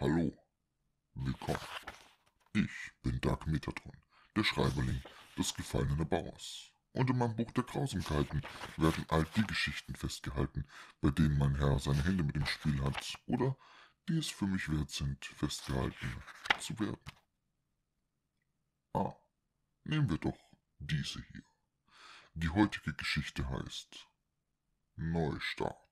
Hallo, willkommen. Ich bin Dark Metatron, der Schreiberling des gefallenen Bauers. Und in meinem Buch der Grausamkeiten werden all die Geschichten festgehalten, bei denen mein Herr seine Hände mit dem Spiel hat oder die es für mich wert sind, festgehalten zu werden. Ah, nehmen wir doch diese hier. Die heutige Geschichte heißt Neustart.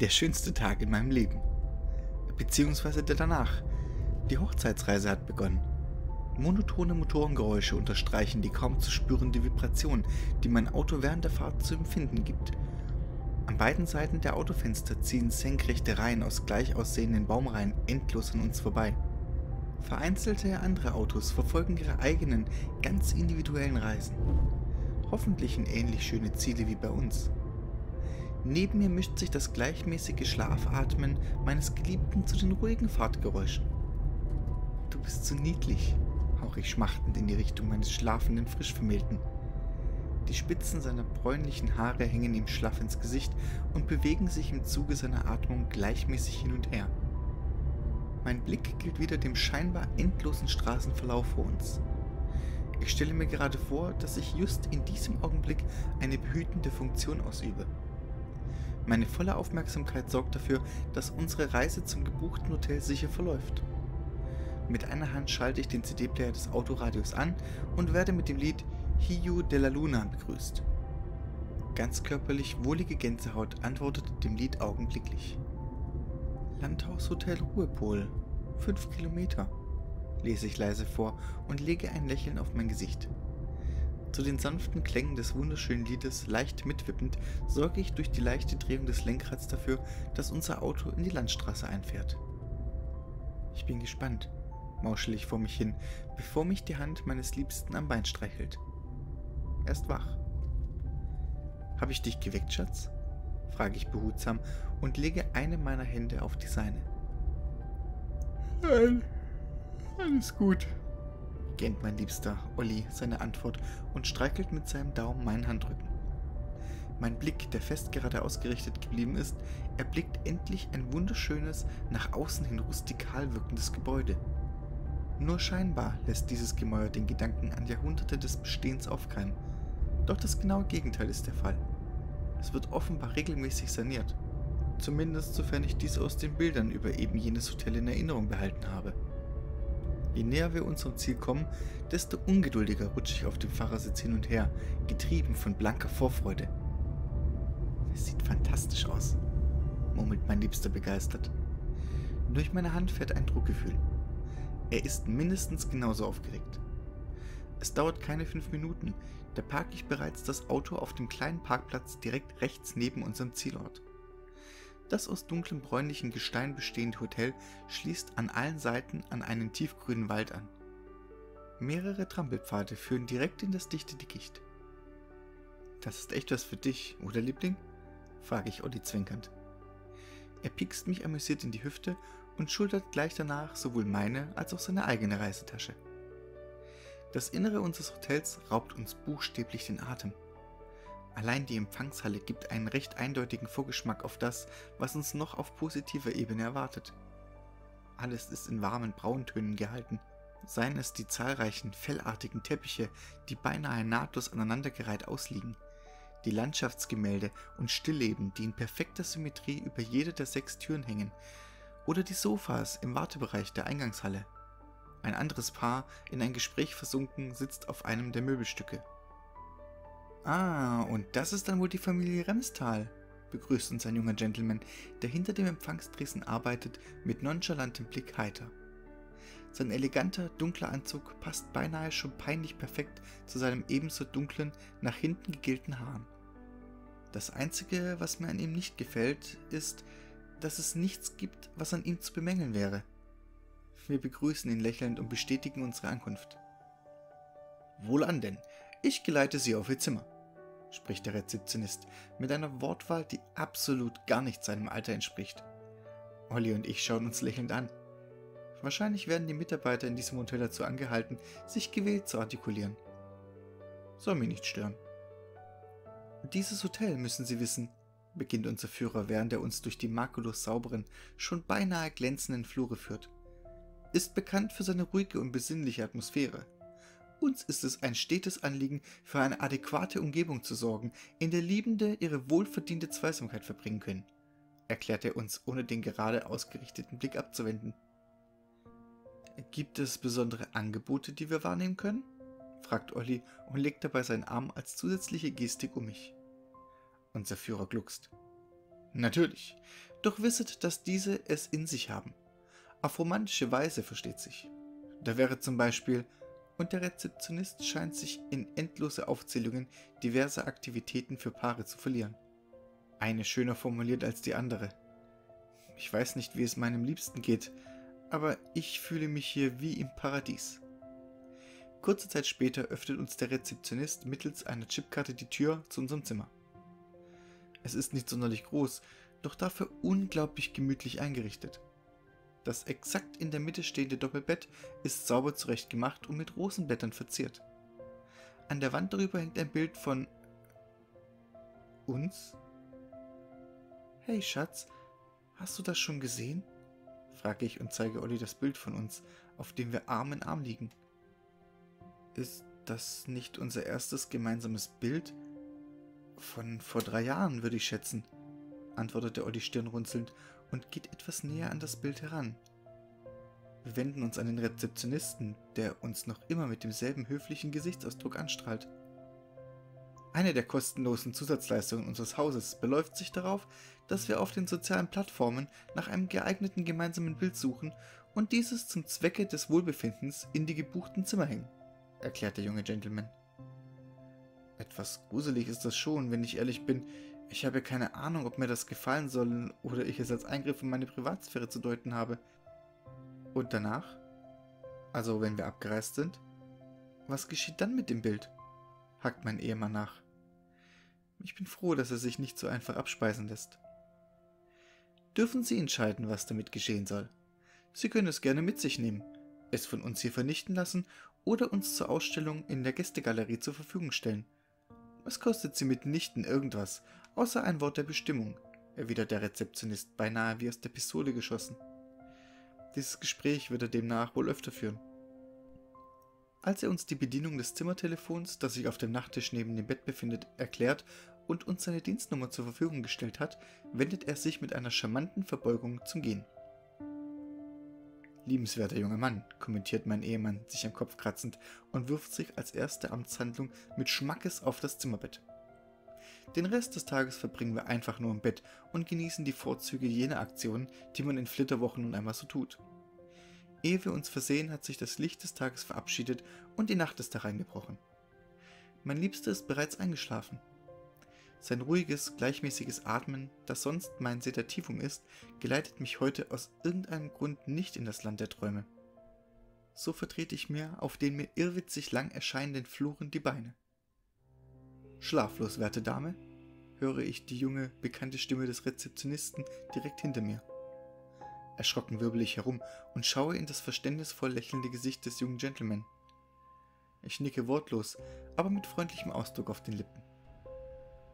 Der schönste Tag in meinem Leben. Beziehungsweise der danach. Die Hochzeitsreise hat begonnen. Monotone Motorengeräusche unterstreichen die kaum zu spürende Vibration, die mein Auto während der Fahrt zu empfinden gibt. An beiden Seiten der Autofenster ziehen senkrechte Reihen aus gleich aussehenden Baumreihen endlos an uns vorbei. Vereinzelte andere Autos verfolgen ihre eigenen, ganz individuellen Reisen. Hoffentlich in ähnlich schöne Ziele wie bei uns. Neben mir mischt sich das gleichmäßige Schlafatmen meines Geliebten zu den ruhigen Fahrtgeräuschen. Du bist so niedlich, hauch ich schmachtend in die Richtung meines schlafenden Frischvermählten. Die Spitzen seiner bräunlichen Haare hängen ihm schlaff ins Gesicht und bewegen sich im Zuge seiner Atmung gleichmäßig hin und her. Mein Blick gilt wieder dem scheinbar endlosen Straßenverlauf vor uns. Ich stelle mir gerade vor, dass ich just in diesem Augenblick eine behütende Funktion ausübe. Meine volle Aufmerksamkeit sorgt dafür, dass unsere Reise zum gebuchten Hotel sicher verläuft. Mit einer Hand schalte ich den CD-Player des Autoradios an und werde mit dem Lied Hiu de la Luna begrüßt. Ganz körperlich wohlige Gänsehaut antwortet dem Lied augenblicklich. Landhaushotel Ruhepol, 5 Kilometer, lese ich leise vor und lege ein Lächeln auf mein Gesicht. Zu den sanften Klängen des wunderschönen Liedes leicht mitwippend sorge ich durch die leichte Drehung des Lenkrads dafür, dass unser Auto in die Landstraße einfährt. Ich bin gespannt, mauschel ich vor mich hin, bevor mich die Hand meines Liebsten am Bein streichelt. Er ist wach. Hab ich dich geweckt, Schatz? frage ich behutsam und lege eine meiner Hände auf die seine. Nein, alles gut, gähnt mein Liebster, Olli, seine Antwort und streichelt mit seinem Daumen meinen Handrücken. Mein Blick, der fest gerade ausgerichtet geblieben ist, erblickt endlich ein wunderschönes, nach außen hin rustikal wirkendes Gebäude. Nur scheinbar lässt dieses Gemäuer den Gedanken an Jahrhunderte des Bestehens aufkeimen. Doch das genaue Gegenteil ist der Fall. Es wird offenbar regelmäßig saniert. Zumindest sofern ich dies aus den Bildern über eben jenes Hotel in Erinnerung behalten habe. Je näher wir unserem Ziel kommen, desto ungeduldiger rutsche ich auf dem Fahrersitz hin und her, getrieben von blanker Vorfreude. Es sieht fantastisch aus, murmelt mein Liebster begeistert. Durch meine Hand fährt ein Druckgefühl. Er ist mindestens genauso aufgeregt. Es dauert keine fünf Minuten, da parke ich bereits das Auto auf dem kleinen Parkplatz direkt rechts neben unserem Zielort. Das aus dunklem bräunlichen Gestein bestehende Hotel schließt an allen Seiten an einen tiefgrünen Wald an. Mehrere Trampelpfade führen direkt in das dichte Dickicht. Das ist echt was für dich, oder Liebling? frage ich Olli zwinkernd. Er piekst mich amüsiert in die Hüfte und schultert gleich danach sowohl meine als auch seine eigene Reisetasche. Das Innere unseres Hotels raubt uns buchstäblich den Atem. Allein die Empfangshalle gibt einen recht eindeutigen Vorgeschmack auf das, was uns noch auf positiver Ebene erwartet. Alles ist in warmen Brauntönen gehalten, seien es die zahlreichen fellartigen Teppiche, die beinahe nahtlos aneinandergereiht ausliegen, die Landschaftsgemälde und Stillleben, die in perfekter Symmetrie über jede der sechs Türen hängen, oder die Sofas im Wartebereich der Eingangshalle. Ein anderes Paar, in ein Gespräch versunken, sitzt auf einem der Möbelstücke Ah, und das ist dann wohl die Familie Remstal, begrüßt uns ein junger Gentleman, der hinter dem Empfangstresen arbeitet, mit nonchalantem Blick heiter. Sein eleganter, dunkler Anzug passt beinahe schon peinlich perfekt zu seinem ebenso dunklen, nach hinten gegelten Haaren. Das Einzige, was mir an ihm nicht gefällt, ist, dass es nichts gibt, was an ihm zu bemängeln wäre. Wir begrüßen ihn lächelnd und bestätigen unsere Ankunft. Wohlan denn, ich geleite Sie auf Ihr Zimmer, spricht der Rezeptionist mit einer Wortwahl, die absolut gar nicht seinem Alter entspricht. Olli und ich schauen uns lächelnd an. Wahrscheinlich werden die Mitarbeiter in diesem Hotel dazu angehalten, sich gewählt zu artikulieren. Soll mich nicht stören. Dieses Hotel, müssen Sie wissen, beginnt unser Führer, während er uns durch die makellos sauberen, schon beinahe glänzenden Flure führt, ist bekannt für seine ruhige und besinnliche Atmosphäre. Uns ist es ein stetes Anliegen, für eine adäquate Umgebung zu sorgen, in der Liebende ihre wohlverdiente Zweisamkeit verbringen können, erklärt er uns, ohne den gerade ausgerichteten Blick abzuwenden. Gibt es besondere Angebote, die wir wahrnehmen können? fragt Olli und legt dabei seinen Arm als zusätzliche Gestik um mich. Unser Führer gluckst. Natürlich, doch wisset, dass diese es in sich haben. Auf romantische Weise versteht sich. Da wäre zum Beispiel, und der Rezeptionist scheint sich in endlose Aufzählungen diverser Aktivitäten für Paare zu verlieren. Eine schöner formuliert als die andere. Ich weiß nicht, wie es meinem Liebsten geht, aber ich fühle mich hier wie im Paradies. Kurze Zeit später öffnet uns der Rezeptionist mittels einer Chipkarte die Tür zu unserem Zimmer. Es ist nicht sonderlich groß, doch dafür unglaublich gemütlich eingerichtet. Das exakt in der Mitte stehende Doppelbett ist sauber zurechtgemacht und mit Rosenblättern verziert. An der Wand darüber hängt ein Bild von uns. Hey Schatz, hast du das schon gesehen? frage ich und zeige Olli das Bild von uns, auf dem wir Arm in Arm liegen. Ist das nicht unser erstes gemeinsames Bild? Von vor drei Jahren, würde ich schätzen, antwortete Olli stirnrunzelnd und geht etwas näher an das Bild heran. Wir wenden uns an den Rezeptionisten, der uns noch immer mit demselben höflichen Gesichtsausdruck anstrahlt. Eine der kostenlosen Zusatzleistungen unseres Hauses beläuft sich darauf, dass wir auf den sozialen Plattformen nach einem geeigneten gemeinsamen Bild suchen und dieses zum Zwecke des Wohlbefindens in die gebuchten Zimmer hängen, erklärt der junge Gentleman. Etwas gruselig ist das schon, wenn ich ehrlich bin. Ich habe keine Ahnung, ob mir das gefallen soll oder ich es als Eingriff in meine Privatsphäre zu deuten habe. Und danach? Also, wenn wir abgereist sind? Was geschieht dann mit dem Bild? hakt mein Ehemann nach. Ich bin froh, dass er sich nicht so einfach abspeisen lässt. Dürfen Sie entscheiden, was damit geschehen soll. Sie können es gerne mit sich nehmen, es von uns hier vernichten lassen oder uns zur Ausstellung in der Gästegalerie zur Verfügung stellen. Es kostet sie mitnichten irgendwas, außer ein Wort der Bestimmung, erwidert der Rezeptionist beinahe wie aus der Pistole geschossen. Dieses Gespräch wird er demnach wohl öfter führen. Als er uns die Bedienung des Zimmertelefons, das sich auf dem Nachttisch neben dem Bett befindet, erklärt und uns seine Dienstnummer zur Verfügung gestellt hat, wendet er sich mit einer charmanten Verbeugung zum Gehen. Liebenswerter junger Mann, kommentiert mein Ehemann, sich am Kopf kratzend, und wirft sich als erste Amtshandlung mit Schmackes auf das Zimmerbett. Den Rest des Tages verbringen wir einfach nur im Bett und genießen die Vorzüge jener Aktionen, die man in Flitterwochen nun einmal so tut. Ehe wir uns versehen, hat sich das Licht des Tages verabschiedet und die Nacht ist hereingebrochen. Mein Liebster ist bereits eingeschlafen. Sein ruhiges, gleichmäßiges Atmen, das sonst mein Sedativum ist, geleitet mich heute aus irgendeinem Grund nicht in das Land der Träume. So vertrete ich mir auf den mir irrwitzig lang erscheinenden Fluren die Beine. Schlaflos, werte Dame, höre ich die junge, bekannte Stimme des Rezeptionisten direkt hinter mir. Erschrocken wirbel ich herum und schaue in das verständnisvoll lächelnde Gesicht des jungen Gentleman. Ich nicke wortlos, aber mit freundlichem Ausdruck auf den Lippen.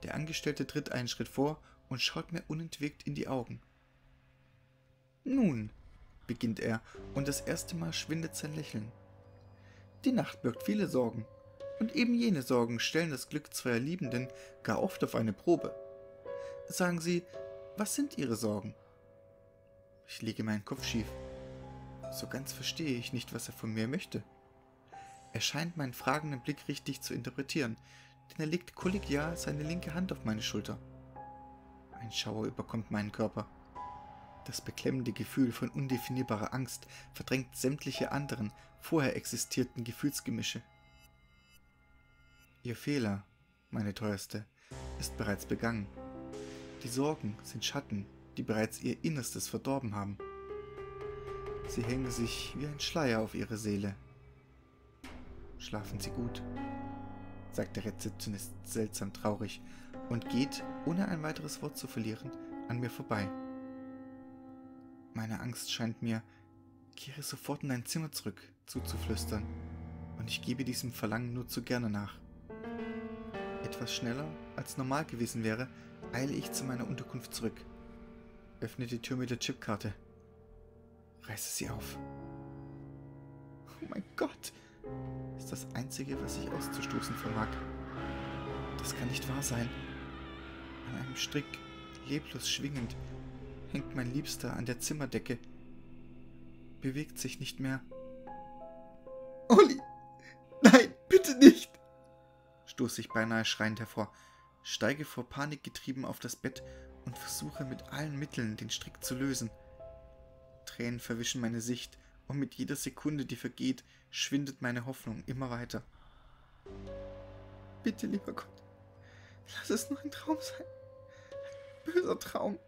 Der Angestellte tritt einen Schritt vor und schaut mir unentwegt in die Augen. Nun, beginnt er, und das erste Mal schwindet sein Lächeln. Die Nacht birgt viele Sorgen, und eben jene Sorgen stellen das Glück zweier Liebenden gar oft auf eine Probe. Sagen Sie, was sind Ihre Sorgen? Ich lege meinen Kopf schief. So ganz verstehe ich nicht, was er von mir möchte. Er scheint meinen fragenden Blick richtig zu interpretieren, denn er legt kollegial seine linke Hand auf meine Schulter. Ein Schauer überkommt meinen Körper. Das beklemmende Gefühl von undefinierbarer Angst verdrängt sämtliche anderen, vorher existierten Gefühlsgemische. Ihr Fehler, meine teuerste, ist bereits begangen. Die Sorgen sind Schatten, die bereits ihr Innerstes verdorben haben. Sie hängen sich wie ein Schleier auf ihre Seele. Schlafen Sie gut sagt der Rezeptionist seltsam traurig und geht, ohne ein weiteres Wort zu verlieren, an mir vorbei. Meine Angst scheint mir, kehre sofort in dein Zimmer zurück, zuzuflüstern, und ich gebe diesem Verlangen nur zu gerne nach. Etwas schneller als normal gewesen wäre, eile ich zu meiner Unterkunft zurück. Öffne die Tür mit der Chipkarte. Reiße sie auf. Oh mein Gott! Ist das Einzige, was ich auszustoßen vermag. Das kann nicht wahr sein. An einem Strick, leblos schwingend, hängt mein Liebster an der Zimmerdecke. Bewegt sich nicht mehr. Stoße ich beinahe schreiend hervor, steige vor Panik getrieben auf das Bett und versuche mit allen Mitteln den Strick zu lösen. Tränen verwischen meine Sicht, und mit jeder Sekunde, die vergeht, schwindet meine Hoffnung immer weiter. Bitte, lieber Gott, lass es nur ein Traum sein. Ein böser Traum.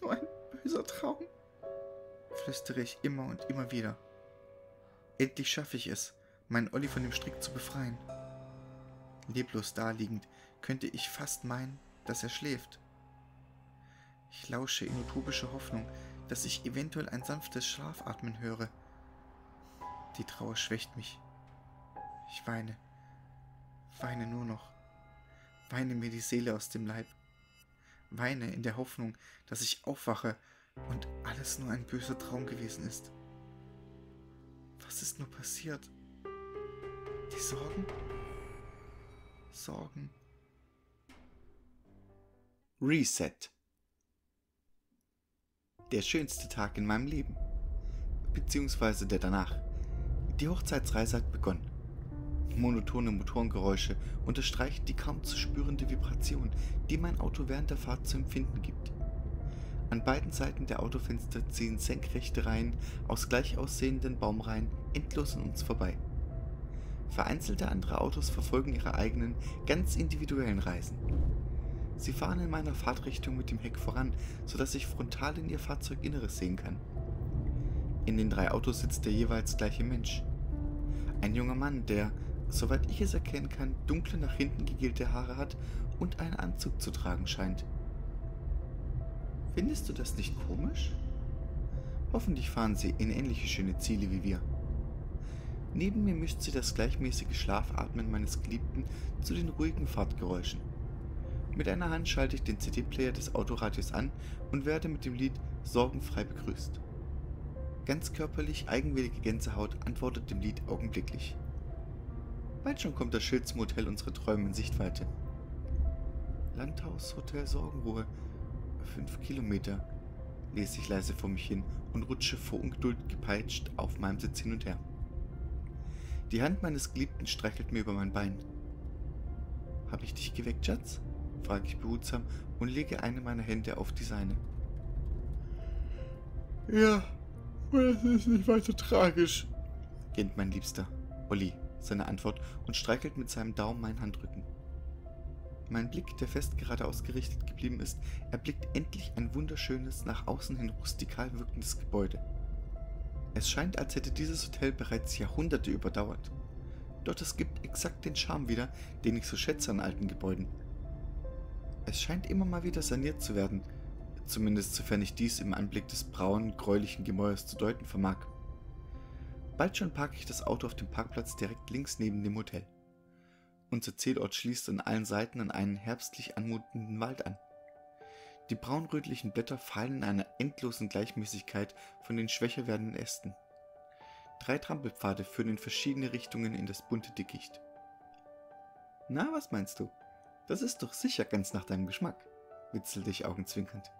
Nur ein böser Traum. Flüstere ich immer und immer wieder. Endlich schaffe ich es, meinen Olli von dem Strick zu befreien. Leblos daliegend könnte ich fast meinen, dass er schläft. Ich lausche in utopischer Hoffnung, dass ich eventuell ein sanftes Schlafatmen höre. Die Trauer schwächt mich. Ich weine, weine nur noch, weine mir die Seele aus dem Leib, weine in der Hoffnung, dass ich aufwache und alles nur ein böser Traum gewesen ist. Was ist nur passiert? Die Sorgen? Sorgen. Reset der schönste Tag in meinem Leben. Beziehungsweise der danach. Die Hochzeitsreise hat begonnen. Monotone Motorengeräusche unterstreichen die kaum zu spürende Vibration, die mein Auto während der Fahrt zu empfinden gibt. An beiden Seiten der Autofenster ziehen senkrechte Reihen aus gleich aussehenden Baumreihen endlos an uns vorbei. Vereinzelte andere Autos verfolgen ihre eigenen, ganz individuellen Reisen. Sie fahren in meiner Fahrtrichtung mit dem Heck voran, sodass ich frontal in ihr Fahrzeuginneres sehen kann. In den drei Autos sitzt der jeweils gleiche Mensch. Ein junger Mann, der, soweit ich es erkennen kann, dunkle nach hinten gegelte Haare hat und einen Anzug zu tragen scheint. Findest du das nicht komisch? Hoffentlich fahren sie in ähnliche schöne Ziele wie wir. Neben mir mischt sie das gleichmäßige Schlafatmen meines Geliebten zu den ruhigen Fahrtgeräuschen. Mit einer Hand schalte ich den CD-Player des Autoradios an und werde mit dem Lied sorgenfrei begrüßt. Ganz körperlich eigenwillige Gänsehaut antwortet dem Lied augenblicklich. Bald schon kommt das Schild zum Hotel unserer Träume in Sichtweite. Landhaus Hotel Sorgenruhe. Fünf Kilometer, lese ich leise vor mich hin und rutsche vor Ungeduld gepeitscht auf meinem Sitz hin und her. Die Hand meines Geliebten streichelt mir über mein Bein. Hab ich dich geweckt, Schatz? frage ich behutsam und lege eine meiner Hände auf die seine. Ja, es ist nicht weiter tragisch, gähnt mein Liebster, Olli, seine Antwort und streichelt mit seinem Daumen meinen Handrücken. Mein Blick, der fest geradeaus gerichtet geblieben ist, erblickt endlich ein wunderschönes, nach außen hin rustikal wirkendes Gebäude. Es scheint, als hätte dieses Hotel bereits Jahrhunderte überdauert. Doch es gibt exakt den Charme wieder, den ich so schätze an alten Gebäuden. Es scheint immer mal wieder saniert zu werden, zumindest sofern ich dies im Anblick des braunen, gräulichen Gemäuers zu deuten vermag. Bald schon parke ich das Auto auf dem Parkplatz direkt links neben dem Hotel. Unser Zielort schließt an allen Seiten an einen herbstlich anmutenden Wald an. Die braunrötlichen Blätter fallen in einer endlosen Gleichmäßigkeit von den schwächer werdenden Ästen. Drei Trampelpfade führen in verschiedene Richtungen in das bunte Dickicht. Na, was meinst du? Das ist doch sicher ganz nach deinem Geschmack, witzelte ich augenzwinkernd.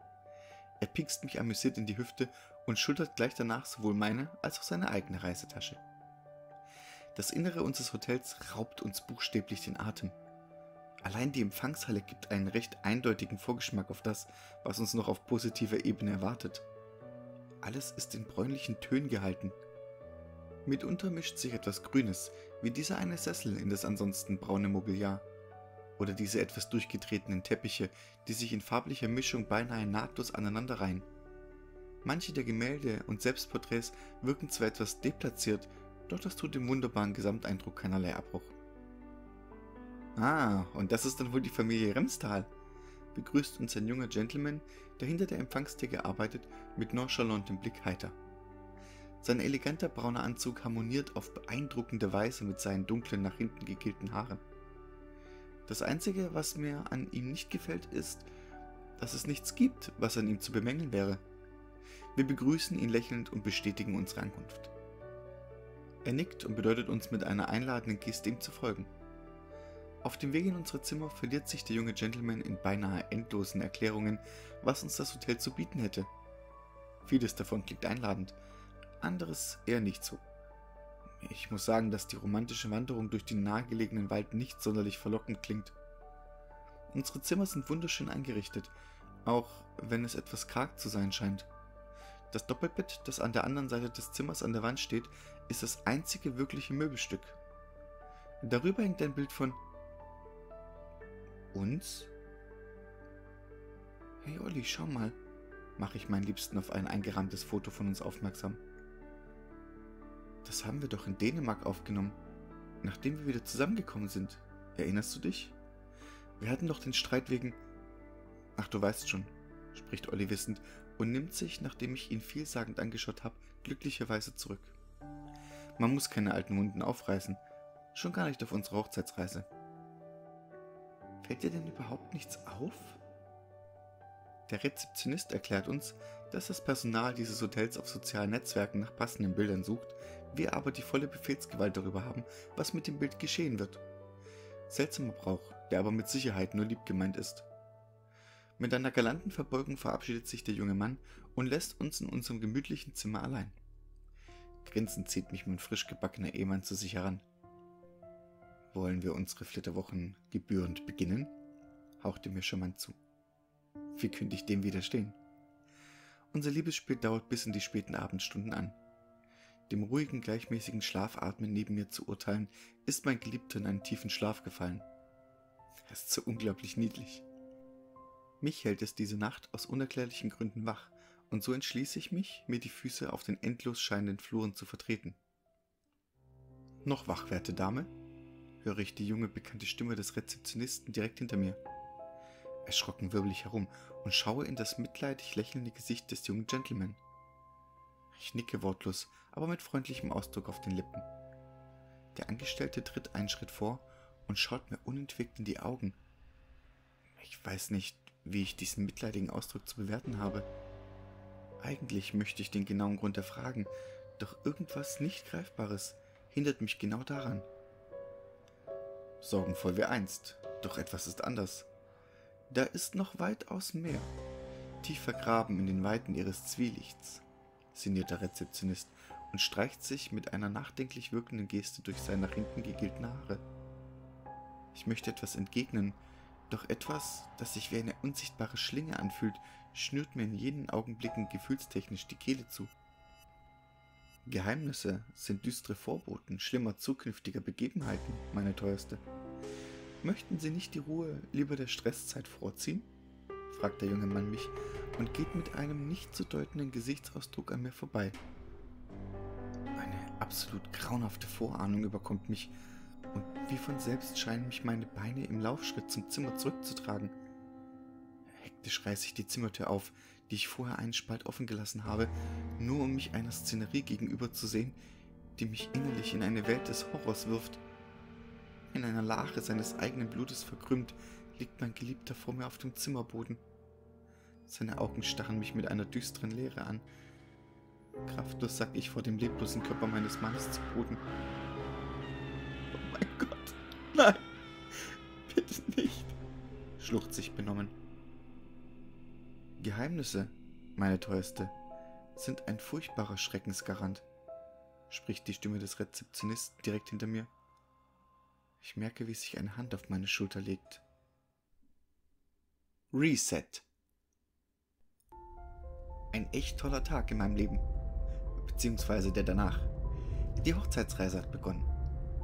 Er piekst mich amüsiert in die Hüfte und schultert gleich danach sowohl meine als auch seine eigene Reisetasche. Das Innere unseres Hotels raubt uns buchstäblich den Atem. Allein die Empfangshalle gibt einen recht eindeutigen Vorgeschmack auf das, was uns noch auf positiver Ebene erwartet. Alles ist in bräunlichen Tönen gehalten. Mitunter mischt sich etwas Grünes, wie dieser eine Sessel in das ansonsten braune Mobiliar oder diese etwas durchgetretenen Teppiche, die sich in farblicher Mischung beinahe nahtlos aneinanderreihen. Manche der Gemälde und Selbstporträts wirken zwar etwas deplatziert, doch das tut dem wunderbaren Gesamteindruck keinerlei Abbruch. Ah, und das ist dann wohl die Familie Remstal, begrüßt uns ein junger Gentleman, der hinter der Empfangstheke arbeitet, mit nonchalantem Blick heiter. Sein eleganter brauner Anzug harmoniert auf beeindruckende Weise mit seinen dunklen, nach hinten gegelten Haaren. Das Einzige, was mir an ihm nicht gefällt, ist, dass es nichts gibt, was an ihm zu bemängeln wäre. Wir begrüßen ihn lächelnd und bestätigen unsere Ankunft. Er nickt und bedeutet uns mit einer einladenden Geste ihm zu folgen. Auf dem Weg in unsere Zimmer verliert sich der junge Gentleman in beinahe endlosen Erklärungen, was uns das Hotel zu bieten hätte. Vieles davon klingt einladend, anderes eher nicht so. Ich muss sagen, dass die romantische Wanderung durch den nahegelegenen Wald nicht sonderlich verlockend klingt. Unsere Zimmer sind wunderschön eingerichtet, auch wenn es etwas karg zu sein scheint. Das Doppelbett, das an der anderen Seite des Zimmers an der Wand steht, ist das einzige wirkliche Möbelstück. Darüber hängt ein Bild von uns. Hey Olli, schau mal, mache ich meinen Liebsten auf ein eingerahmtes Foto von uns aufmerksam. Das haben wir doch in Dänemark aufgenommen, nachdem wir wieder zusammengekommen sind. Erinnerst du dich? Wir hatten doch den Streit wegen... Ach, du weißt schon, spricht Olli wissend und nimmt sich, nachdem ich ihn vielsagend angeschaut habe, glücklicherweise zurück. Man muss keine alten Wunden aufreißen, schon gar nicht auf unserer Hochzeitsreise. Fällt dir denn überhaupt nichts auf? Der Rezeptionist erklärt uns, dass das Personal dieses Hotels auf sozialen Netzwerken nach passenden Bildern sucht, wir aber die volle Befehlsgewalt darüber haben, was mit dem Bild geschehen wird. Seltsamer Brauch, der aber mit Sicherheit nur lieb gemeint ist. Mit einer galanten Verbeugung verabschiedet sich der junge Mann und lässt uns in unserem gemütlichen Zimmer allein. Grinsend zieht mich mein frisch gebackener Ehemann zu sich heran. Wollen wir unsere Flitterwochen gebührend beginnen? hauchte mir charmant zu. Wie könnte ich dem widerstehen? Unser Liebesspiel dauert bis in die späten Abendstunden an. Dem ruhigen, gleichmäßigen Schlafatmen neben mir zu urteilen, ist mein Geliebter in einen tiefen Schlaf gefallen. Er ist so unglaublich niedlich. Mich hält es diese Nacht aus unerklärlichen Gründen wach, und so entschließe ich mich, mir die Füße auf den endlos scheinenden Fluren zu vertreten. Noch wach, werte Dame? Höre ich die junge, bekannte Stimme des Rezeptionisten direkt hinter mir. Erschrocken wirbel ich herum und schaue in das mitleidig lächelnde Gesicht des jungen Gentleman. Ich nicke wortlos, aber mit freundlichem Ausdruck auf den Lippen. Der Angestellte tritt einen Schritt vor und schaut mir unentwegt in die Augen. Ich weiß nicht, wie ich diesen mitleidigen Ausdruck zu bewerten habe. Eigentlich möchte ich den genauen Grund erfragen, doch irgendwas nicht Greifbares hindert mich genau daran. Sorgenvoll wie einst, doch etwas ist anders. Da ist noch weitaus mehr, tief vergraben in den Weiten ihres Zwielichts, sinniert der Rezeptionist und streicht sich mit einer nachdenklich wirkenden Geste durch seine nach hinten gegelten Haare. Ich möchte etwas entgegnen, doch etwas, das sich wie eine unsichtbare Schlinge anfühlt, schnürt mir in jenen Augenblicken gefühlstechnisch die Kehle zu. Geheimnisse sind düstere Vorboten schlimmer zukünftiger Begebenheiten, meine teuerste. Möchten Sie nicht die Ruhe lieber der Stresszeit vorziehen? fragt der junge Mann mich und geht mit einem nicht zu deutenden Gesichtsausdruck an mir vorbei. Eine absolut grauenhafte Vorahnung überkommt mich, und wie von selbst scheinen mich meine Beine im Laufschritt zum Zimmer zurückzutragen. Hektisch reiße ich die Zimmertür auf, die ich vorher einen Spalt offen gelassen habe, nur um mich einer Szenerie gegenüber zu sehen, die mich innerlich in eine Welt des Horrors wirft. In einer Lache seines eigenen Blutes verkrümmt, liegt mein Geliebter vor mir auf dem Zimmerboden. Seine Augen starren mich mit einer düsteren Leere an. Kraftlos sack ich vor dem leblosen Körper meines Mannes zu Boden. Oh mein Gott, nein, bitte nicht, schluchzt ich benommen. Geheimnisse, meine teuerste, sind ein furchtbarer Schreckensgarant, spricht die Stimme des Rezeptionisten direkt hinter mir. Ich merke, wie sich eine Hand auf meine Schulter legt. Reset. Ein echt toller Tag in meinem Leben. Beziehungsweise der danach. Die Hochzeitsreise hat begonnen.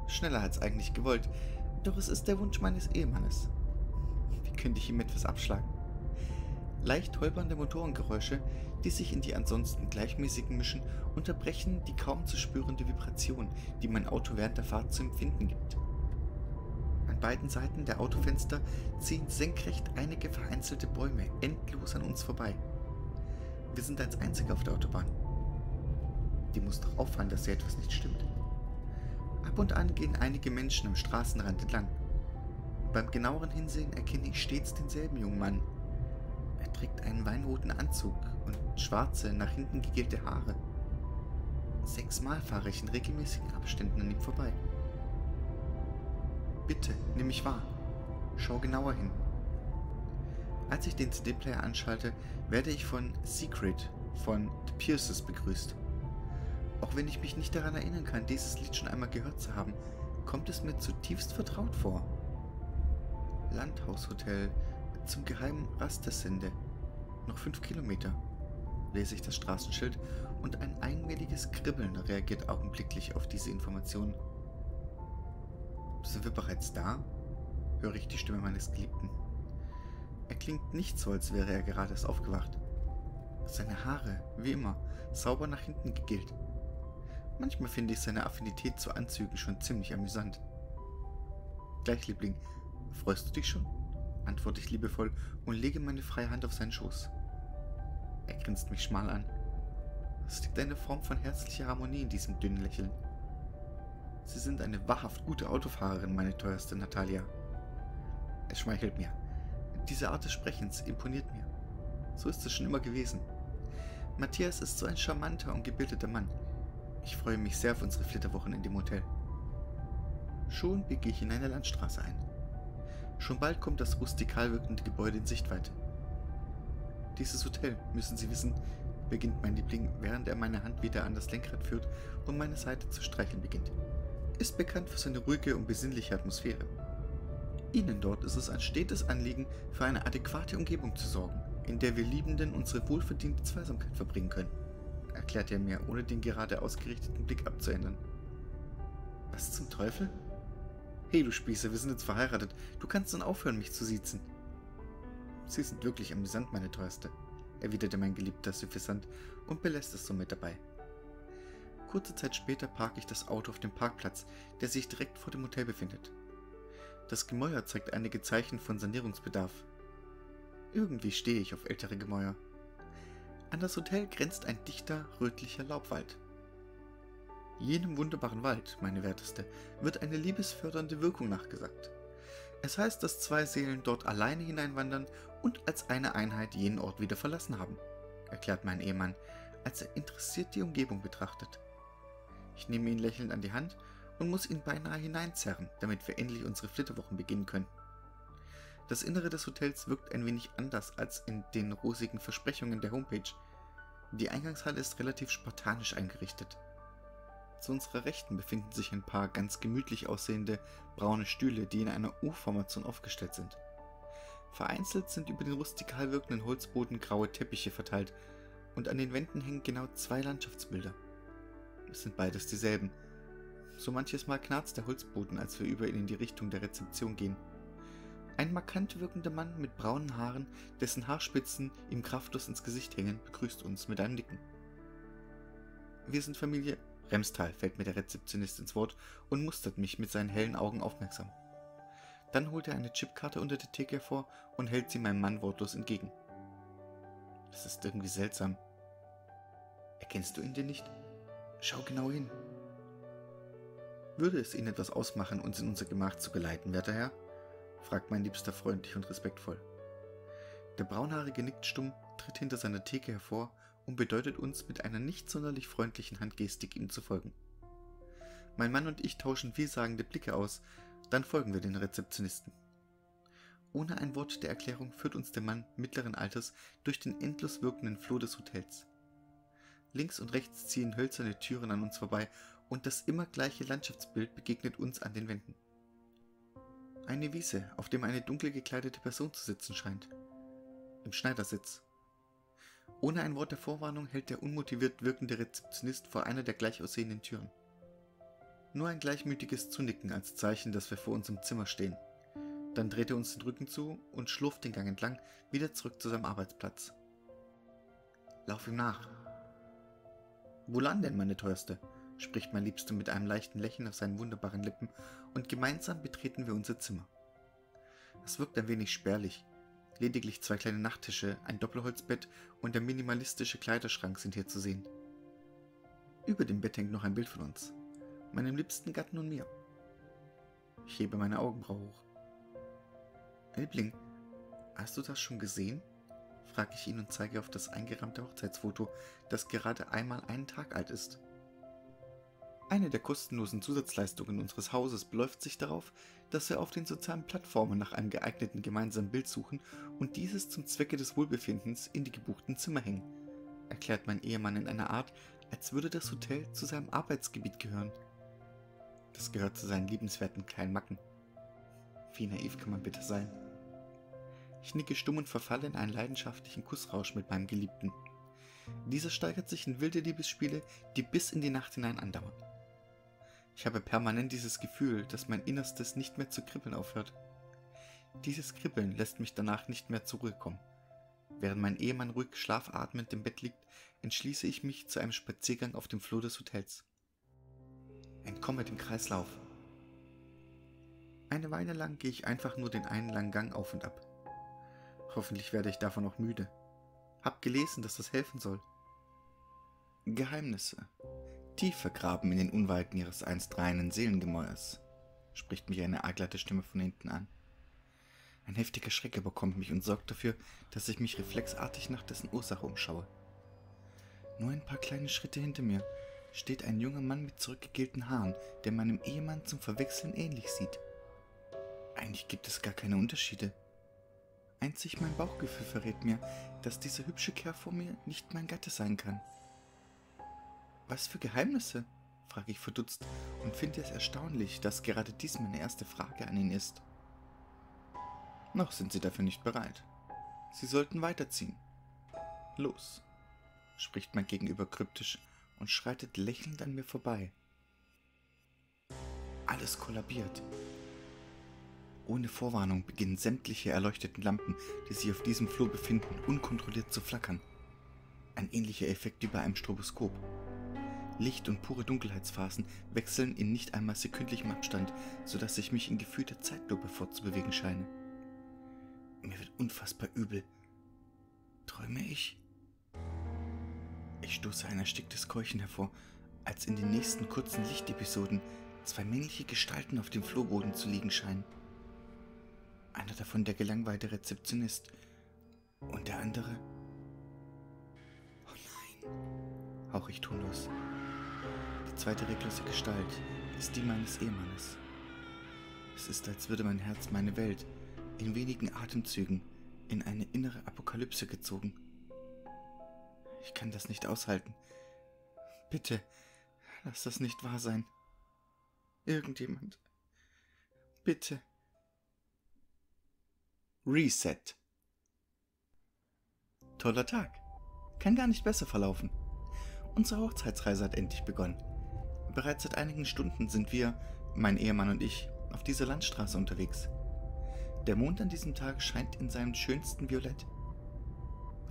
Schneller als eigentlich gewollt, doch es ist der Wunsch meines Ehemannes. Wie könnte ich ihm etwas abschlagen? Leicht holpernde Motorengeräusche, die sich in die ansonsten gleichmäßigen Mischen, unterbrechen die kaum zu spürende Vibration, die mein Auto während der Fahrt zu empfinden gibt. An beiden Seiten der Autofenster ziehen senkrecht einige vereinzelte Bäume endlos an uns vorbei. Wir sind als Einzige auf der Autobahn. Die muss doch auffallen, dass hier etwas nicht stimmt. Ab und an gehen einige Menschen am Straßenrand entlang. Beim genaueren Hinsehen erkenne ich stets denselben jungen Mann. Er trägt einen weinroten Anzug und schwarze, nach hinten gegelte Haare. Sechsmal fahre ich in regelmäßigen Abständen an ihm vorbei. Bitte, nimm mich wahr. Schau genauer hin. Als ich den CD-Player anschalte, werde ich von Secret von The Pierces begrüßt. Auch wenn ich mich nicht daran erinnern kann, dieses Lied schon einmal gehört zu haben, kommt es mir zutiefst vertraut vor. Landhaushotel zum geheimen Rastersende. Noch fünf Kilometer. Lese ich das Straßenschild und ein einmaliges Kribbeln reagiert augenblicklich auf diese Information. Sind wir bereits da? höre ich die Stimme meines Geliebten. Er klingt nicht so, als wäre er gerade erst aufgewacht. Seine Haare, wie immer, sauber nach hinten gegelt. Manchmal finde ich seine Affinität zu Anzügen schon ziemlich amüsant. Gleich, Liebling, freust du dich schon? Antworte ich liebevoll und lege meine freie Hand auf seinen Schoß. Er grinst mich schmal an. Es liegt eine Form von herzlicher Harmonie in diesem dünnen Lächeln. Sie sind eine wahrhaft gute Autofahrerin, meine teuerste Natalia. Es schmeichelt mir. Diese Art des Sprechens imponiert mir. So ist es schon immer gewesen. Matthias ist so ein charmanter und gebildeter Mann. Ich freue mich sehr auf unsere Flitterwochen in dem Hotel. Schon biege ich in eine Landstraße ein. Schon bald kommt das rustikal wirkende Gebäude in Sichtweite. Dieses Hotel, müssen Sie wissen, beginnt mein Liebling, während er meine Hand wieder an das Lenkrad führt und meine Seite zu streicheln beginnt, ist bekannt für seine ruhige und besinnliche Atmosphäre. Ihnen dort ist es ein stetes Anliegen, für eine adäquate Umgebung zu sorgen, in der wir Liebenden unsere wohlverdiente Zweisamkeit verbringen können, erklärte er mir, ohne den gerade ausgerichteten Blick abzuändern. Was zum Teufel? Hey, du Spießer, wir sind jetzt verheiratet. Du kannst dann aufhören, mich zu siezen. Sie sind wirklich amüsant, meine Teuerste, erwiderte mein Geliebter suffisant und belässt es somit dabei. Kurze Zeit später parke ich das Auto auf dem Parkplatz, der sich direkt vor dem Hotel befindet. Das Gemäuer zeigt einige Zeichen von Sanierungsbedarf. Irgendwie stehe ich auf ältere Gemäuer. An das Hotel grenzt ein dichter, rötlicher Laubwald. Jenem wunderbaren Wald, meine Werteste, wird eine liebesfördernde Wirkung nachgesagt. Es heißt, dass zwei Seelen dort alleine hineinwandern und als eine Einheit jenen Ort wieder verlassen haben, erklärt mein Ehemann, als er interessiert die Umgebung betrachtet. Ich nehme ihn lächelnd an die Hand und muss ihn beinahe hineinzerren, damit wir endlich unsere Flitterwochen beginnen können. Das Innere des Hotels wirkt ein wenig anders als in den rosigen Versprechungen der Homepage. Die Eingangshalle ist relativ spartanisch eingerichtet. Zu unserer Rechten befinden sich ein paar ganz gemütlich aussehende braune Stühle, die in einer U-Formation aufgestellt sind. Vereinzelt sind über den rustikal wirkenden Holzboden graue Teppiche verteilt und an den Wänden hängen genau zwei Landschaftsbilder. Es sind beides dieselben. So manches Mal knarzt der Holzboden, als wir über ihn in die Richtung der Rezeption gehen. Ein markant wirkender Mann mit braunen Haaren, dessen Haarspitzen ihm kraftlos ins Gesicht hängen, begrüßt uns mit einem Nicken. Wir sind Familie Remstal fällt mir der Rezeptionist ins Wort und mustert mich mit seinen hellen Augen aufmerksam. Dann holt er eine Chipkarte unter der Theke hervor und hält sie meinem Mann wortlos entgegen. Das ist irgendwie seltsam. Erkennst du ihn denn nicht? Schau genau hin. Würde es Ihnen etwas ausmachen, uns in unser Gemach zu geleiten, werter Herr? fragt mein Liebster freundlich und respektvoll. Der Braunhaarige nickt stumm, tritt hinter seiner Theke hervor und bedeutet uns mit einer nicht sonderlich freundlichen Handgestik ihm zu folgen. Mein Mann und ich tauschen vielsagende Blicke aus, dann folgen wir den Rezeptionisten. Ohne ein Wort der Erklärung führt uns der Mann mittleren Alters durch den endlos wirkenden Flur des Hotels. Links und rechts ziehen hölzerne Türen an uns vorbei und das immer gleiche Landschaftsbild begegnet uns an den Wänden. Eine Wiese, auf dem eine dunkel gekleidete Person zu sitzen scheint. Im Schneidersitz ohne ein Wort der Vorwarnung hält der unmotiviert wirkende Rezeptionist vor einer der gleich aussehenden Türen. Nur ein gleichmütiges Zunicken als Zeichen, dass wir vor unserem Zimmer stehen. Dann dreht er uns den Rücken zu und schlurft den Gang entlang wieder zurück zu seinem Arbeitsplatz. Lauf ihm nach. Wohlan denn, meine Teuerste? spricht mein Liebster mit einem leichten Lächeln auf seinen wunderbaren Lippen, und gemeinsam betreten wir unser Zimmer. Es wirkt ein wenig spärlich, Lediglich zwei kleine Nachttische, ein Doppelholzbett und der minimalistische Kleiderschrank sind hier zu sehen. Über dem Bett hängt noch ein Bild von uns, meinem liebsten Gatten und mir. Ich hebe meine Augenbraue hoch. Liebling, hast du das schon gesehen? frage ich ihn und zeige auf das eingerahmte Hochzeitsfoto, das gerade einmal einen Tag alt ist. Eine der kostenlosen Zusatzleistungen unseres Hauses beläuft sich darauf, dass wir auf den sozialen Plattformen nach einem geeigneten gemeinsamen Bild suchen und dieses zum Zwecke des Wohlbefindens in die gebuchten Zimmer hängen, erklärt mein Ehemann in einer Art, als würde das Hotel zu seinem Arbeitsgebiet gehören. Das gehört zu seinen liebenswerten kleinen Macken. Wie naiv kann man bitte sein? Ich nicke stumm und verfalle in einen leidenschaftlichen Kussrausch mit meinem Geliebten. Dieser steigert sich in wilde Liebesspiele, die bis in die Nacht hinein andauern. Ich habe permanent dieses Gefühl, dass mein Innerstes nicht mehr zu kribbeln aufhört. Dieses Kribbeln lässt mich danach nicht mehr zur Ruhe kommen. Während mein Ehemann ruhig schlafatmend im Bett liegt, entschließe ich mich zu einem Spaziergang auf dem Flur des Hotels. Entkomme dem Kreislauf. Eine Weile lang gehe ich einfach nur den einen langen Gang auf und ab. Hoffentlich werde ich davon auch müde. Hab gelesen, dass das helfen soll. Geheimnisse, tief vergraben in den Unweiten ihres einst reinen Seelengemäuers, spricht mich eine aalglatte Stimme von hinten an. Ein heftiger Schreck überkommt mich und sorgt dafür, dass ich mich reflexartig nach dessen Ursache umschaue. Nur ein paar kleine Schritte hinter mir steht ein junger Mann mit zurückgegelten Haaren, der meinem Ehemann zum Verwechseln ähnlich sieht. Eigentlich gibt es gar keine Unterschiede. Einzig mein Bauchgefühl verrät mir, dass dieser hübsche Kerl vor mir nicht mein Gatte sein kann. Was für Geheimnisse? frage ich verdutzt und finde es erstaunlich, dass gerade dies meine erste Frage an ihn ist. Noch sind Sie dafür nicht bereit. Sie sollten weiterziehen. Los, spricht mein Gegenüber kryptisch und schreitet lächelnd an mir vorbei. Alles kollabiert. Ohne Vorwarnung beginnen sämtliche erleuchteten Lampen, die sich auf diesem Flur befinden, unkontrolliert zu flackern. Ein ähnlicher Effekt wie bei einem Stroboskop. Licht und pure Dunkelheitsphasen wechseln in nicht einmal sekündlichem Abstand, sodass ich mich in gefühlter Zeitlupe fortzubewegen scheine. Mir wird unfassbar übel. Träume ich? Ich stoße ein ersticktes Keuchen hervor, als in den nächsten kurzen Lichtepisoden zwei männliche Gestalten auf dem Flurboden zu liegen scheinen. Einer davon der gelangweilte Rezeptionist und der andere. Oh nein, hauch ich tonlos. Die zweite reglose Gestalt ist die meines Ehemannes. Es ist, als würde mein Herz meine Welt in wenigen Atemzügen in eine innere Apokalypse gezogen. Ich kann das nicht aushalten. Bitte, lass das nicht wahr sein. Irgendjemand. Bitte. Reset. Toller Tag. Kann gar nicht besser verlaufen. Unsere Hochzeitsreise hat endlich begonnen. Bereits seit einigen Stunden sind wir, mein Ehemann und ich, auf dieser Landstraße unterwegs. Der Mond an diesem Tag scheint in seinem schönsten Violett.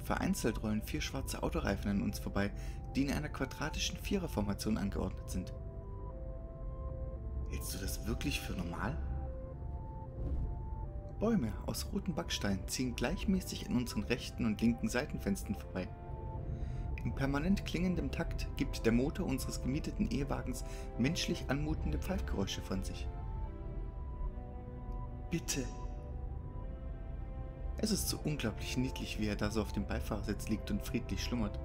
Vereinzelt rollen vier schwarze Autoreifen an uns vorbei, die in einer quadratischen Viererformation angeordnet sind. Hältst du das wirklich für normal? Bäume aus rotem Backstein ziehen gleichmäßig an unseren rechten und linken Seitenfenstern vorbei. In permanent klingendem Takt gibt der Motor unseres gemieteten Ehewagens menschlich anmutende Pfeifgeräusche von sich. Bitte. Es ist so unglaublich niedlich, wie er da so auf dem Beifahrersitz liegt und friedlich schlummert.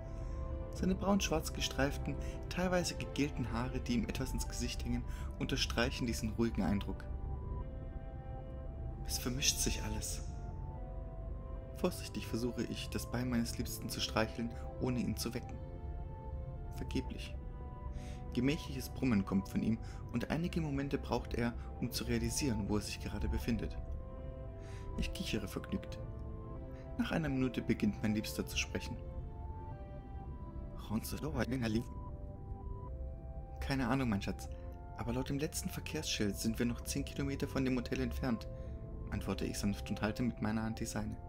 Seine braun-schwarz gestreiften, teilweise gegelten Haare, die ihm etwas ins Gesicht hängen, unterstreichen diesen ruhigen Eindruck. Es vermischt sich alles. Vorsichtig versuche ich, das Bein meines Liebsten zu streicheln, ohne ihn zu wecken. Vergeblich. Gemächliches Brummen kommt von ihm und einige Momente braucht er, um zu realisieren, wo er sich gerade befindet. Ich kichere vergnügt. Nach einer Minute beginnt mein Liebster zu sprechen. Keine Ahnung, mein Schatz, aber laut dem letzten Verkehrsschild sind wir noch 10 Kilometer von dem Hotel entfernt, antworte ich sanft und halte mit meiner Hand die seine.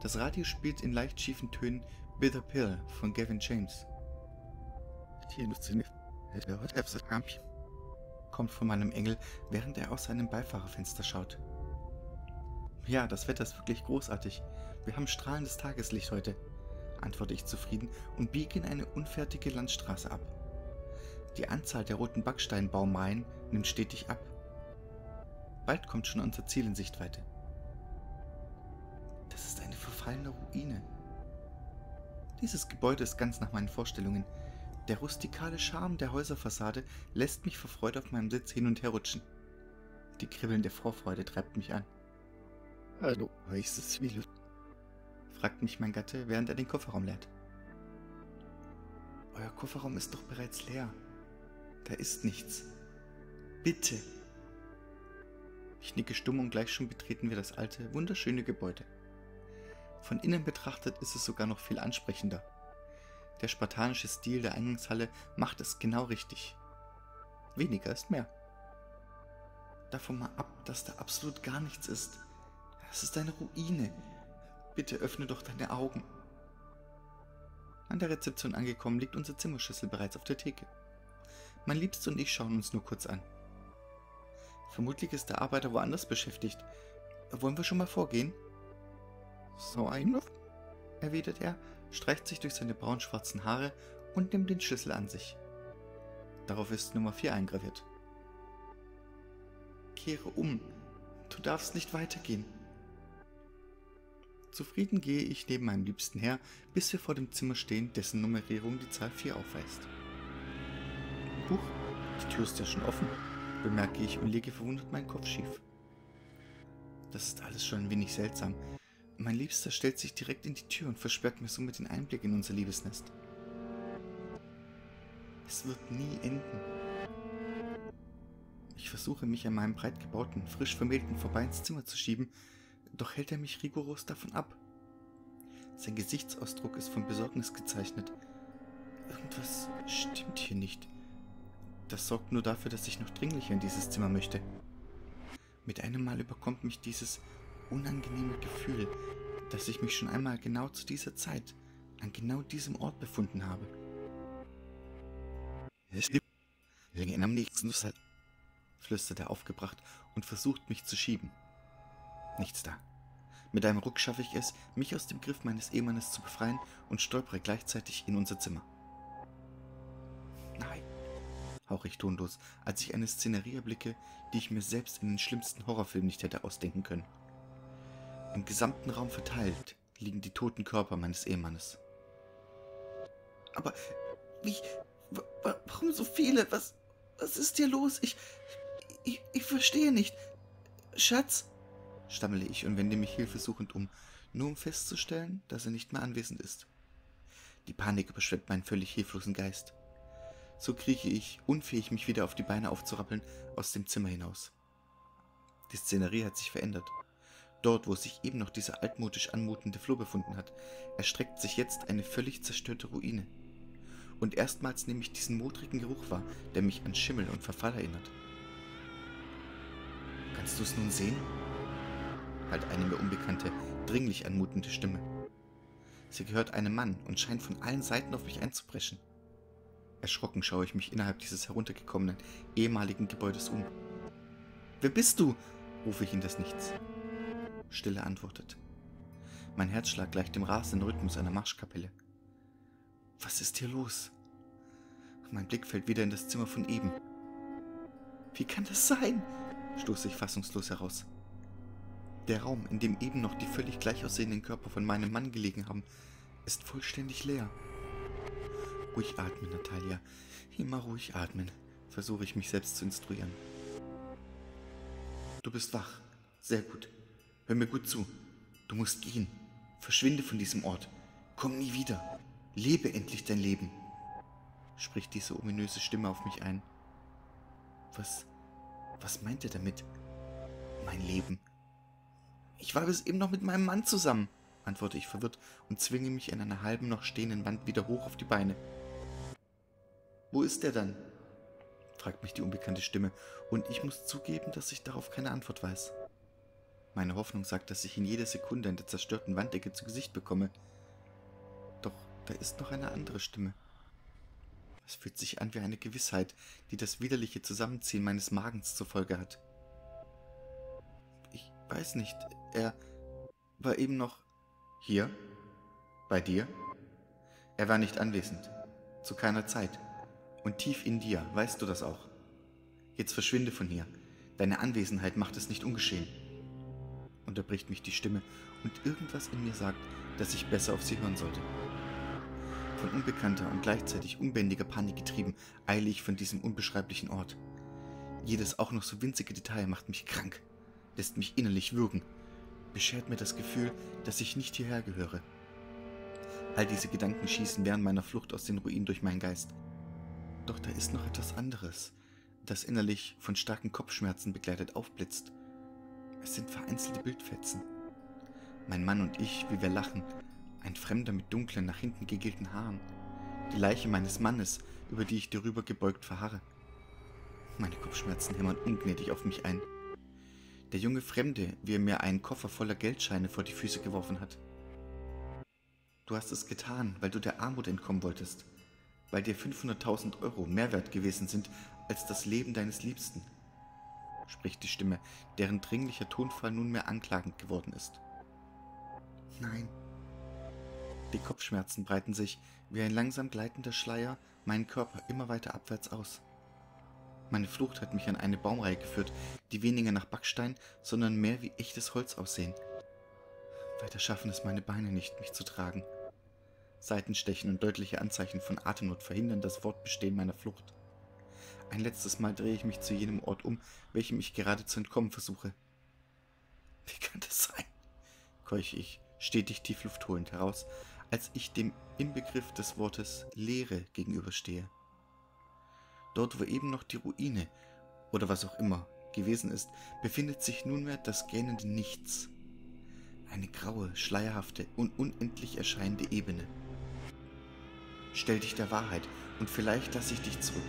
Das Radio spielt in leicht schiefen Tönen Bitter Pill von Gavin James. Kommt von meinem Engel, während er aus seinem Beifahrerfenster schaut. Ja, das Wetter ist wirklich großartig. Wir haben strahlendes Tageslicht heute, antworte ich zufrieden und biege in eine unfertige Landstraße ab. Die Anzahl der roten Backsteinbaumreihen nimmt stetig ab. Bald kommt schon unser Ziel in Sichtweite. Zerfallene Ruine. Dieses Gebäude ist ganz nach meinen Vorstellungen. Der rustikale Charme der Häuserfassade lässt mich vor Freude auf meinem Sitz hin und her rutschen. Die kribbelnde Vorfreude treibt mich an. Hallo, heißt es wie fragt mich mein Gatte, während er den Kofferraum leert. Euer Kofferraum ist doch bereits leer. Da ist nichts. Bitte. Ich nicke stumm und gleich schon betreten wir das alte, wunderschöne Gebäude. Von innen betrachtet ist es sogar noch viel ansprechender. Der spartanische Stil der Eingangshalle macht es genau richtig. Weniger ist mehr. Davon mal ab, dass da absolut gar nichts ist. Es ist eine Ruine. Bitte öffne doch deine Augen. An der Rezeption angekommen liegt unser Zimmerschlüssel bereits auf der Theke. Mein Liebster und ich schauen uns nur kurz an. Vermutlich ist der Arbeiter woanders beschäftigt. Wollen wir schon mal vorgehen? So ein, erwidert er, streicht sich durch seine braunschwarzen Haare und nimmt den Schlüssel an sich. Darauf ist Nummer 4 eingraviert. Kehre um. Du darfst nicht weitergehen. Zufrieden gehe ich neben meinem Liebsten her, bis wir vor dem Zimmer stehen, dessen Nummerierung die Zahl 4 aufweist. Huch, die Tür ist ja schon offen, bemerke ich und lege verwundert meinen Kopf schief. Das ist alles schon ein wenig seltsam. Mein Liebster stellt sich direkt in die Tür und versperrt mir somit den Einblick in unser Liebesnest. Es wird nie enden. Ich versuche mich an meinem breit gebauten, frisch vermählten vorbei ins Zimmer zu schieben, doch hält er mich rigoros davon ab. Sein Gesichtsausdruck ist von Besorgnis gezeichnet. Irgendwas stimmt hier nicht. Das sorgt nur dafür, dass ich noch dringlicher in dieses Zimmer möchte. Mit einem Mal überkommt mich dieses unangenehme Gefühl, dass ich mich schon einmal genau zu dieser Zeit an genau diesem Ort befunden habe. Es gibt am nächsten flüstert er aufgebracht und versucht mich zu schieben. Nichts da. Mit einem Ruck schaffe ich es, mich aus dem Griff meines Ehemannes zu befreien und stolpere gleichzeitig in unser Zimmer. Nein, hauche ich tonlos, als ich eine Szenerie erblicke, die ich mir selbst in den schlimmsten Horrorfilmen nicht hätte ausdenken können. Im gesamten Raum verteilt liegen die toten Körper meines Ehemannes. Aber wie? Warum so viele? Was, was ist hier los? Ich, ich, ich verstehe nicht. Schatz, stammele ich und wende mich hilfesuchend um, nur um festzustellen, dass er nicht mehr anwesend ist. Die Panik überschwemmt meinen völlig hilflosen Geist. So krieche ich, unfähig mich wieder auf die Beine aufzurappeln, aus dem Zimmer hinaus. Die Szenerie hat sich verändert. Dort, wo sich eben noch dieser altmodisch anmutende Flur befunden hat, erstreckt sich jetzt eine völlig zerstörte Ruine. Und erstmals nehme ich diesen modrigen Geruch wahr, der mich an Schimmel und Verfall erinnert. Kannst du es nun sehen? halt eine mir unbekannte, dringlich anmutende Stimme. Sie gehört einem Mann und scheint von allen Seiten auf mich einzubrechen. Erschrocken schaue ich mich innerhalb dieses heruntergekommenen, ehemaligen Gebäudes um. Wer bist du? rufe ich in das Nichts. Stille antwortet. Mein Herzschlag gleicht dem rasenden Rhythmus einer Marschkapelle. Was ist hier los? Mein Blick fällt wieder in das Zimmer von eben. Wie kann das sein? stoße ich fassungslos heraus. Der Raum, in dem eben noch die völlig gleich aussehenden Körper von meinem Mann gelegen haben, ist vollständig leer. Ruhig atmen, Natalia. Immer ruhig atmen, versuche ich mich selbst zu instruieren. Du bist wach. Sehr gut. Hör mir gut zu. Du musst gehen. Verschwinde von diesem Ort. Komm nie wieder. Lebe endlich dein Leben. Spricht diese ominöse Stimme auf mich ein. Was, was meint er damit? Mein Leben. Ich war bis eben noch mit meinem Mann zusammen, antworte ich verwirrt und zwinge mich in einer halben noch stehenden Wand wieder hoch auf die Beine. Wo ist er dann? fragt mich die unbekannte Stimme, und ich muss zugeben, dass ich darauf keine Antwort weiß. Meine Hoffnung sagt, dass ich ihn jede Sekunde in der zerstörten Wanddecke zu Gesicht bekomme. Doch da ist noch eine andere Stimme. Es fühlt sich an wie eine Gewissheit, die das widerliche Zusammenziehen meines Magens zur Folge hat. Ich weiß nicht, er war eben noch hier? Bei dir? Er war nicht anwesend. Zu keiner Zeit. Und tief in dir, weißt du das auch. Jetzt verschwinde von hier. Deine Anwesenheit macht es nicht ungeschehen. Unterbricht mich die Stimme und irgendwas in mir sagt, dass ich besser auf sie hören sollte. Von unbekannter und gleichzeitig unbändiger Panik getrieben, eile ich von diesem unbeschreiblichen Ort. Jedes auch noch so winzige Detail macht mich krank, lässt mich innerlich würgen, beschert mir das Gefühl, dass ich nicht hierher gehöre. All diese Gedanken schießen während meiner Flucht aus den Ruinen durch meinen Geist. Doch da ist noch etwas anderes, das innerlich von starken Kopfschmerzen begleitet aufblitzt. Es sind vereinzelte Bildfetzen. Mein Mann und ich, wie wir lachen, ein Fremder mit dunklen, nach hinten gegelten Haaren. Die Leiche meines Mannes, über die ich darüber gebeugt verharre. Meine Kopfschmerzen hämmern ungnädig auf mich ein. Der junge Fremde, wie er mir einen Koffer voller Geldscheine vor die Füße geworfen hat. Du hast es getan, weil du der Armut entkommen wolltest, weil dir 500.000 Euro mehr wert gewesen sind als das Leben deines Liebsten, spricht die Stimme, deren dringlicher Tonfall nunmehr anklagend geworden ist. Nein. Die Kopfschmerzen breiten sich wie ein langsam gleitender Schleier meinen Körper immer weiter abwärts aus. Meine Flucht hat mich an eine Baumreihe geführt, die weniger nach Backstein, sondern mehr wie echtes Holz aussehen. Weiter schaffen es meine Beine nicht, mich zu tragen. Seitenstechen und deutliche Anzeichen von Atemnot verhindern das Wortbestehen meiner Flucht. Ein letztes Mal drehe ich mich zu jenem Ort um, welchem ich gerade zu entkommen versuche. Wie kann das sein? keuche ich, stetig Tiefluft holend heraus, als ich dem Inbegriff des Wortes Leere gegenüberstehe. Dort, wo eben noch die Ruine oder was auch immer gewesen ist, befindet sich nunmehr das gähnende Nichts. Eine graue, schleierhafte und unendlich erscheinende Ebene. Stell dich der Wahrheit und vielleicht lasse ich dich zurück,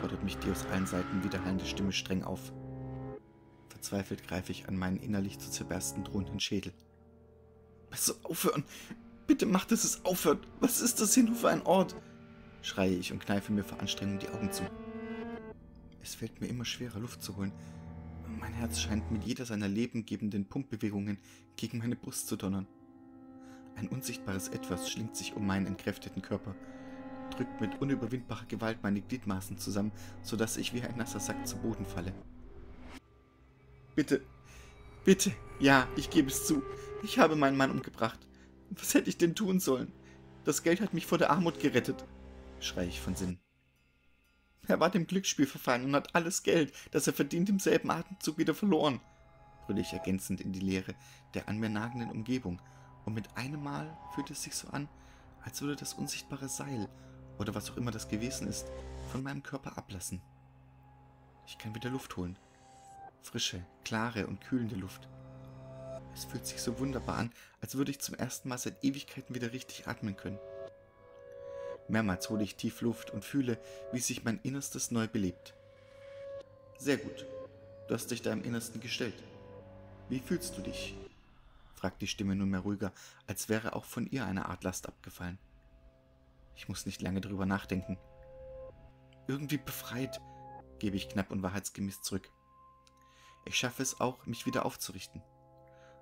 fordert mich die aus allen Seiten widerhallende Stimme streng auf. Verzweifelt greife ich an meinen innerlich zu zerbersten drohenden Schädel. Soll aufhören? Bitte mach, dass es aufhört. Was ist das hier nur für ein Ort? schreie ich und kneife mir vor Anstrengung die Augen zu. Es fällt mir immer schwerer, Luft zu holen. Mein Herz scheint mit jeder seiner lebengebenden Pumpbewegungen gegen meine Brust zu donnern. Ein unsichtbares Etwas schlingt sich um meinen entkräfteten Körper, drückt mit unüberwindbarer Gewalt meine Gliedmaßen zusammen, sodass ich wie ein nasser Sack zu Boden falle. Bitte, bitte, ja, ich gebe es zu. Ich habe meinen Mann umgebracht. Was hätte ich denn tun sollen? Das Geld hat mich vor der Armut gerettet schreie ich von Sinn. Er war dem Glücksspiel verfallen und hat alles Geld, das er verdient, im selben Atemzug wieder verloren, brülle ich ergänzend in die Leere der an mir nagenden Umgebung, und mit einem Mal fühlt es sich so an, als würde das unsichtbare Seil, oder was auch immer das gewesen ist, von meinem Körper ablassen. Ich kann wieder Luft holen. Frische, klare und kühlende Luft. Es fühlt sich so wunderbar an, als würde ich zum ersten Mal seit Ewigkeiten wieder richtig atmen können. Mehrmals hole ich tief Luft und fühle, wie sich mein Innerstes neu belebt. Sehr gut. Du hast dich deinem Innersten gestellt. Wie fühlst du dich? fragt die Stimme nunmehr ruhiger, als wäre auch von ihr eine Art Last abgefallen. Ich muss nicht lange drüber nachdenken. Irgendwie befreit, gebe ich knapp und wahrheitsgemäß zurück. Ich schaffe es auch, mich wieder aufzurichten.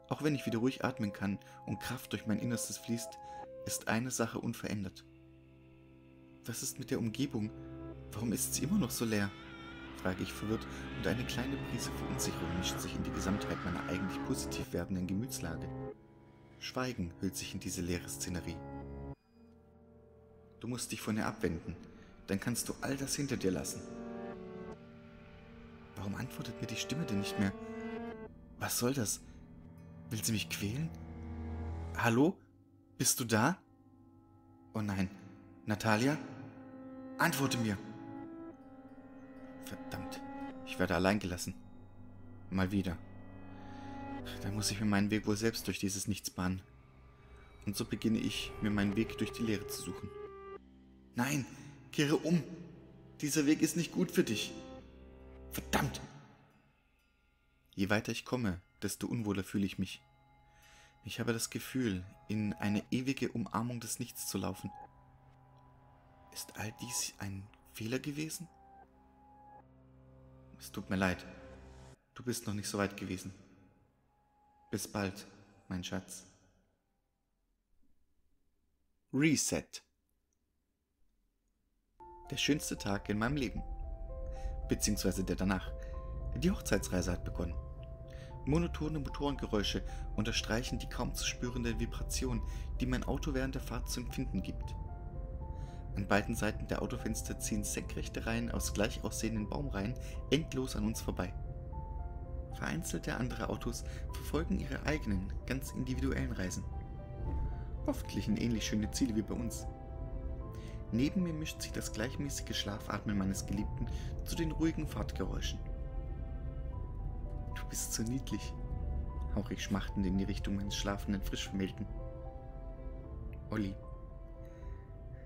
Auch wenn ich wieder ruhig atmen kann und Kraft durch mein Innerstes fließt, ist eine Sache unverändert. Was ist mit der Umgebung? Warum ist sie immer noch so leer? frage ich verwirrt und eine kleine Prise Verunsicherung mischt sich in die Gesamtheit meiner eigentlich positiv werdenden Gemütslage. Schweigen hüllt sich in diese leere Szenerie. Du musst dich von ihr abwenden, dann kannst du all das hinter dir lassen. Warum antwortet mir die Stimme denn nicht mehr? Was soll das? Will sie mich quälen? Hallo? Bist du da? Oh nein, Natalia? Antworte mir! Verdammt, ich werde allein gelassen. Mal wieder. Dann muss ich mir meinen Weg wohl selbst durch dieses Nichts bahnen. Und so beginne ich, mir meinen Weg durch die Leere zu suchen. Nein, kehre um! Dieser Weg ist nicht gut für dich. Verdammt! Je weiter ich komme, desto unwohler fühle ich mich. Ich habe das Gefühl, in eine ewige Umarmung des Nichts zu laufen. Ist all dies ein Fehler gewesen? Es tut mir leid. Du bist noch nicht so weit gewesen. Bis bald, mein Schatz. Reset. Der schönste Tag in meinem Leben. Beziehungsweise der danach. Die Hochzeitsreise hat begonnen. Monotone Motorengeräusche unterstreichen die kaum zu spürende Vibration, die mein Auto während der Fahrt zu empfinden gibt. An beiden Seiten der Autofenster ziehen senkrechte Reihen aus gleich aussehenden Baumreihen endlos an uns vorbei. Vereinzelte andere Autos verfolgen ihre eigenen, ganz individuellen Reisen. Hoffentlich in ähnlich schöne Ziele wie bei uns. Neben mir mischt sich das gleichmäßige Schlafatmen meines Geliebten zu den ruhigen Fahrtgeräuschen. Du bist so niedlich, hauch ich schmachtend in die Richtung meines schlafenden Frischvermählten. Olli.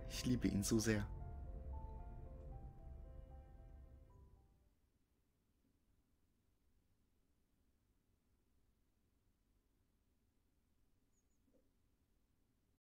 Ich liebe ihn so sehr.